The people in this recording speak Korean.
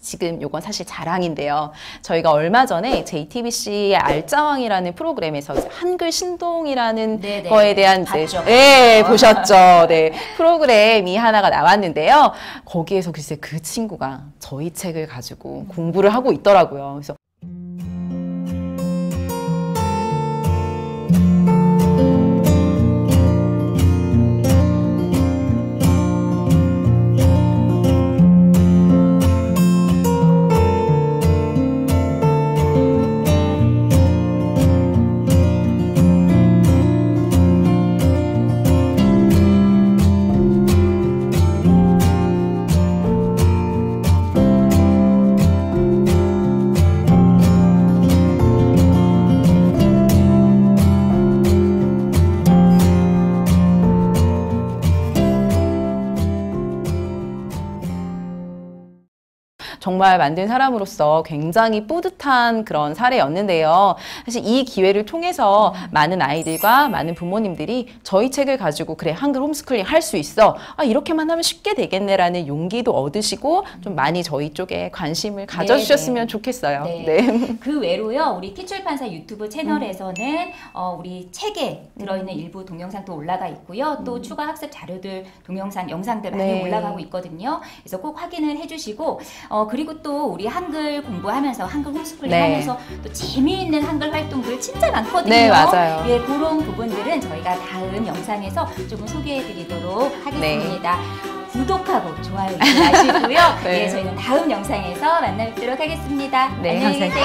지금 요건 사실 자랑인데요. 저희가 얼마 전에 JTBC의 알짜왕이라는 프로그램에서 한글 신동이라는 네네. 거에 대한 이제 봤죠. 네, 보셨죠. 네. 프로그램이 하나가 나왔는데요. 거기에서 글쎄 그 친구가 저희 책을 가지고 공부를 하고 있더라고요. 그래서 정말 만든 사람으로서 굉장히 뿌듯한 그런 사례였는데요. 사실 이 기회를 통해서 많은 아이들과 많은 부모님들이 저희 책을 가지고 그래 한글 홈스쿨링 할 수 있어. 아 이렇게만 하면 쉽게 되겠네라는 용기도 얻으시고 좀 많이 저희 쪽에 관심을 가져주셨으면 네. 좋겠어요. 네. 네. 그 외로요, 우리 티출판사 유튜브 채널에서는 어, 우리 책에 들어있는 일부 동영상도 올라가 있고요. 또 추가 학습 자료들, 동영상, 영상들 많이 네. 올라가고 있거든요. 그래서 꼭 확인을 해주시고, 어, 그리고 또 우리 한글 공부하면서, 한글 홈스쿨링 네. 하면서 또 재미있는 한글 활동들 진짜 많거든요. 네, 맞아요. 예, 그런 부분들은 저희가 다음 영상에서 조금 소개해 드리도록 하겠습니다. 구독하고 좋아요 잊지 마시고요. 네. 예, 저희는 다음 영상에서 만나 뵙도록 하겠습니다. 네, 안녕히. 계세요.